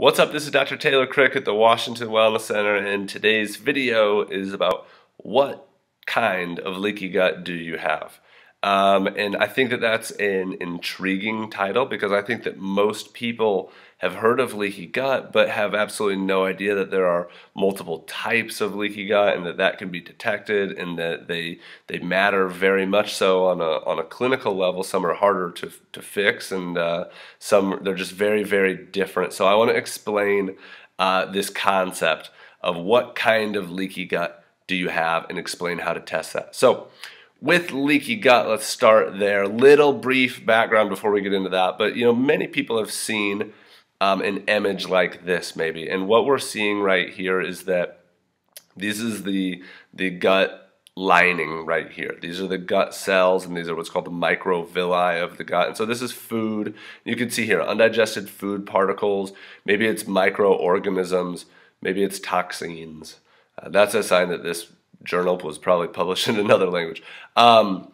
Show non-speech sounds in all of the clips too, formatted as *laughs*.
What's up? This is Dr. Taylor Krick at the Washington Wellness Center, and today's video is about what kind of leaky gut do you have? Um, and I think that that's an intriguing title because I think that most people have heard of leaky gut but have absolutely no idea that there are multiple types of leaky gut and that that can be detected and that they they matter very much so on a, on a clinical level. Some are harder to, to fix and uh, some they're just very, very different. So I want to explain uh, this concept of what kind of leaky gut do you have and explain how to test that. So with leaky gut, let's start there. Little brief background before we get into that. But you know, many people have seen um, an image like this maybe, and what we're seeing right here is that this is the the gut lining right here. These are the gut cells, and these are what's called the microvilli of the gut. And so this is food. You can see here undigested food particles. Maybe it's microorganisms. Maybe it's toxins. Uh, that's a sign that this journal was probably *laughs* published in another language. Um,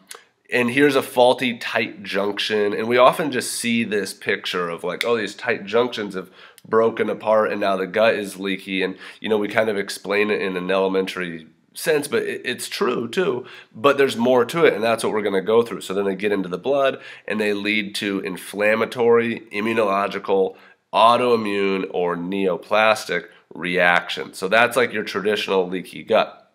and here's a faulty tight junction. And we often just see this picture of like, oh, these tight junctions have broken apart and now the gut is leaky. And, you know, we kind of explain it in an elementary sense, but it's true too. But there's more to it, and that's what we're going to go through. So then they get into the blood and they lead to inflammatory, immunological, autoimmune, or neoplastic reaction. So that's like your traditional leaky gut.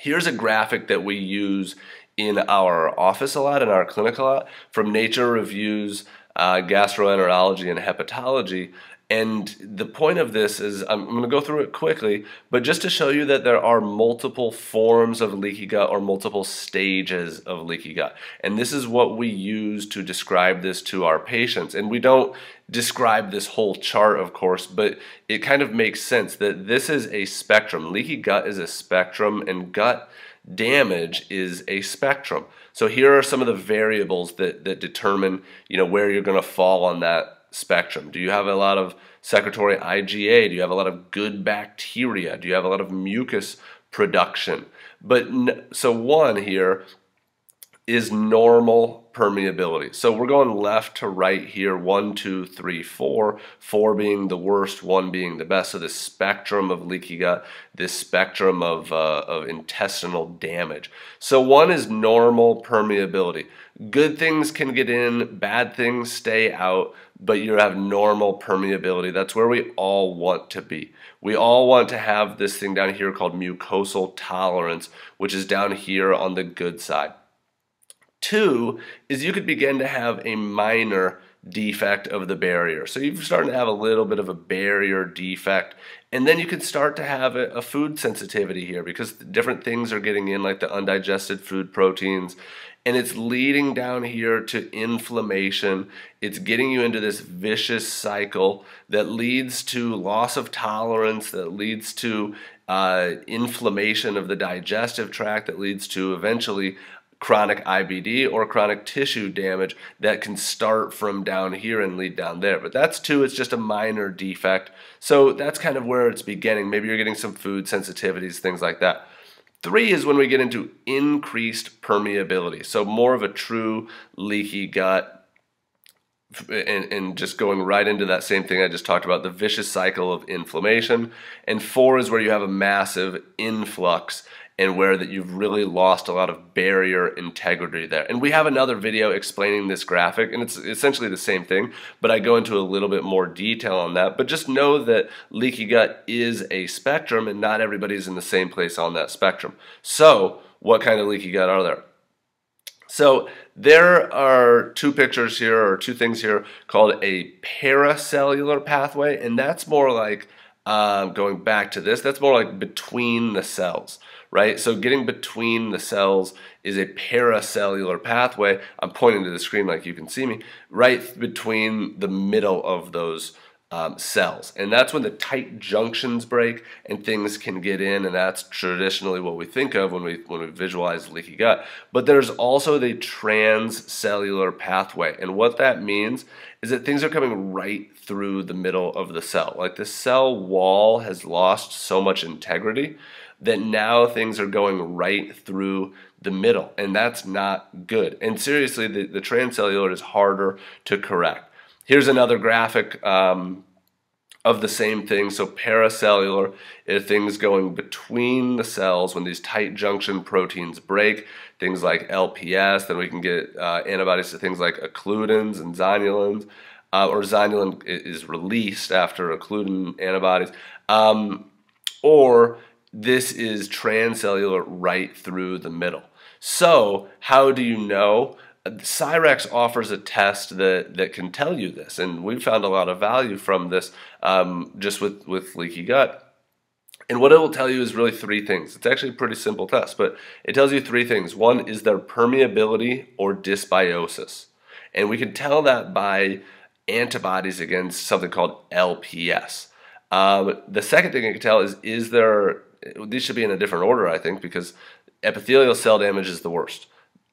Here's a graphic that we use in our office a lot, in our clinic a lot, from Nature Reviews, uh, Gastroenterology, and Hepatology. And the point of this is, I'm, going to go through it quickly, but just to show you that there are multiple forms of leaky gut or multiple stages of leaky gut. And this is what we use to describe this to our patients. And we don't describe this whole chart, of course, but it kind of makes sense that this is a spectrum. Leaky gut is a spectrum, and gut damage is a spectrum. So here are some of the variables that, that determine you know, where you're going to fall on that spectrum? Do you have a lot of secretory IgA? Do you have a lot of good bacteria? Do you have a lot of mucus production? But so one here is normal permeability. So we're going left to right here, one, two, three, four, four being the worst, one being the best. So this spectrum of leaky gut, this spectrum of, uh, of intestinal damage. So one is normal permeability. Good things can get in, bad things stay out, but you have normal permeability. That's where we all want to be. We all want to have this thing down here called mucosal tolerance, which is down here on the good side. Two is you could begin to have a minor defect of the barrier. So you're starting to have a little bit of a barrier defect. And then you could start to have a, a, food sensitivity here because different things are getting in, like the undigested food proteins. And it's leading down here to inflammation. It's getting you into this vicious cycle that leads to loss of tolerance, that leads to uh, inflammation of the digestive tract, that leads to eventually chronic IBD or chronic tissue damage that can start from down here and lead down there. But that's two, it's just a minor defect. So that's kind of where it's beginning. Maybe you're getting some food sensitivities, things like that. Three is when we get into increased permeability. So more of a true leaky gut, and, and, just going right into that same thing I just talked about, the vicious cycle of inflammation. And four is where you have a massive influx and where that you've really lost a lot of barrier integrity there. And we have another video explaining this graphic, and it's essentially the same thing, but I go into a little bit more detail on that. But just know that leaky gut is a spectrum, and not everybody's in the same place on that spectrum. So, what kind of leaky gut are there? So there are two pictures here, or two things here, called a paracellular pathway, and that's more like um, going back to this, that's more like between the cells, right? So getting between the cells is a paracellular pathway. I'm pointing to the screen like you can see me, right between the middle of those um, cells. And that's when the tight junctions break and things can get in, and that's traditionally what we think of when we, when we visualize leaky gut. But there's also the transcellular pathway, and what that means is that things are coming right through the middle of the cell. Like the cell wall has lost so much integrity that now things are going right through the middle, and that's not good. And seriously, the, the transcellular is harder to correct. Here's another graphic um, of the same thing. So paracellular are things going between the cells when these tight junction proteins break, things like LPS, then we can get uh, antibodies to things like occludins and zonulins, uh, or zonulin is released after occludin antibodies. Um, or this is transcellular right through the middle. So how do you know? Cyrex offers a test that, that can tell you this, and we've found a lot of value from this um, just with, with leaky gut. And what it will tell you is really three things. It's actually a pretty simple test, but it tells you three things. One is their permeability or dysbiosis. And we can tell that by antibodies against something called LPS. Um, the second thing I can tell is is there, these should be in a different order, I think, because epithelial cell damage is the worst.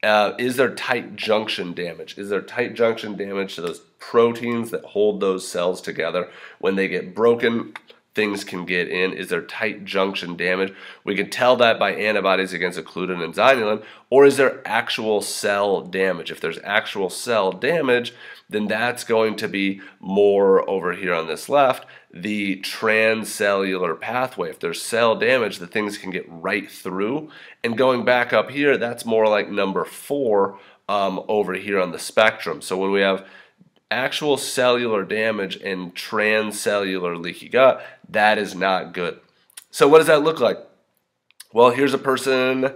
Uh, is there tight junction damage? Is there tight junction damage to those proteins that hold those cells together? When they get broken, things can get in. Is there tight junction damage? We can tell that by antibodies against occludin and zonulin. Or is there actual cell damage? If there's actual cell damage, then that's going to be more over here on this left, the transcellular pathway. If there's cell damage, the things can get right through. And going back up here, that's more like number four um, over here on the spectrum. So when we have actual cellular damage and transcellular leaky gut, that is not good. So what does that look like? Well, here's a person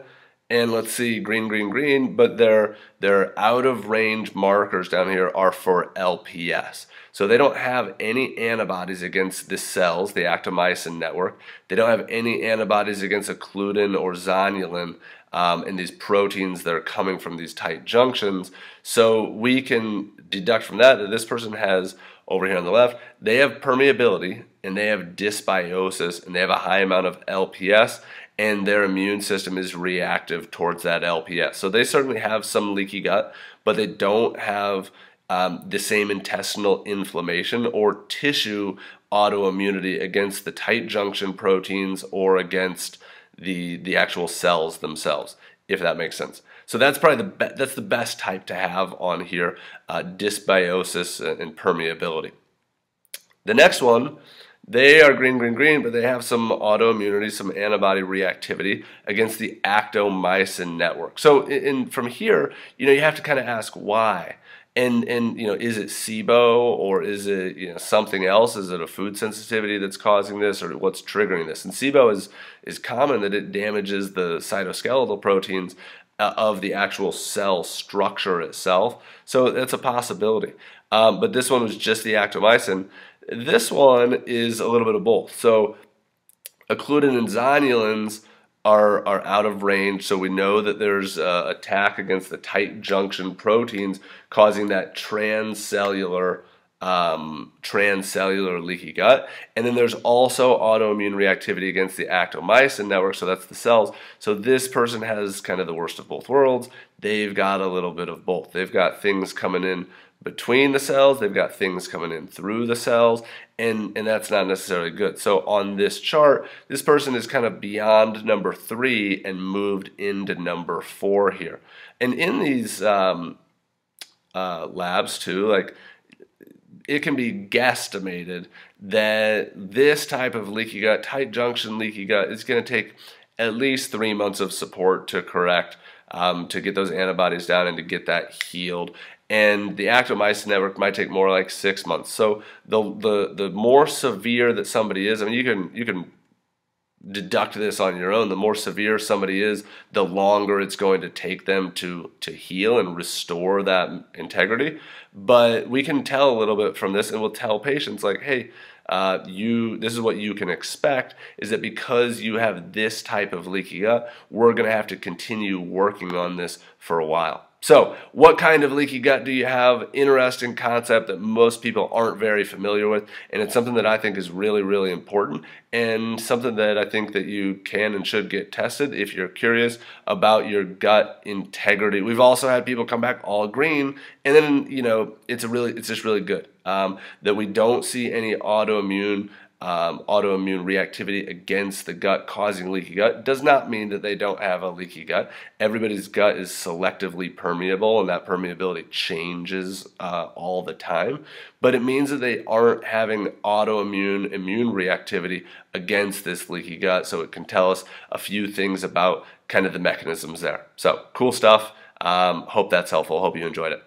and let's see green green green but their their out of range markers down here are for LPS so they don't have any antibodies against the cells the actomyosin network they don't have any antibodies against occludin or zonulin um, and these proteins that are coming from these tight junctions so we can deduct from that that this person has over here on the left they have permeability and they have dysbiosis and they have a high amount of LPS and their immune system is reactive towards that LPS. So they certainly have some leaky gut, but they don't have um, the same intestinal inflammation or tissue autoimmunity against the tight junction proteins or against the the actual cells themselves, if that makes sense. So that's probably the that's the best type to have on here, uh, dysbiosis and permeability. The next one they are green, green, green, but they have some autoimmunity, some antibody reactivity against the actomyosin network. So in, from here, you know, you have to kind of ask why. And, and you know, is it SIBO or is it you know, something else? Is it a food sensitivity that's causing this or what's triggering this? And SIBO is, is common that it damages the cytoskeletal proteins uh, of the actual cell structure itself. So that's a possibility. Um, but this one was just the actomyosin. This one is a little bit of both. So occludin and zonulins are, are out of range, so we know that there's attack against the tight junction proteins causing that transcellular um, transcellular leaky gut. And then there's also autoimmune reactivity against the actomyosin network, so that's the cells. So this person has kind of the worst of both worlds. They've got a little bit of both. They've got things coming in between the cells, they've got things coming in through the cells, and, and that's not necessarily good. So on this chart, this person is kind of beyond number three and moved into number four here. And in these um, uh, labs too, like it can be guesstimated that this type of leaky gut, tight junction leaky gut, is going to take at least three months of support to correct um, to get those antibodies down and to get that healed and the actomyosin network might take more like six months. So the the the more severe that somebody is, I mean, you can you can deduct this on your own. The more severe somebody is, the longer it's going to take them to to heal and restore that integrity. But we can tell a little bit from this, and we'll tell patients like, hey. Uh, you this is what you can expect is that because you have this type of leaky gut we're going to have to continue working on this for a while so, what kind of leaky gut do you have? Interesting concept that most people aren't very familiar with, and it's something that I think is really, really important, and something that I think that you can and should get tested if you're curious about your gut integrity. We've also had people come back all green, and then you know it's a really, it's just really good um, that we don't see any autoimmune um, autoimmune reactivity against the gut causing leaky gut does not mean that they don't have a leaky gut. Everybody's gut is selectively permeable, and that permeability changes uh, all the time. But it means that they aren't having autoimmune immune reactivity against this leaky gut. So it can tell us a few things about kind of the mechanisms there. So cool stuff. Um, hope that's helpful. Hope you enjoyed it.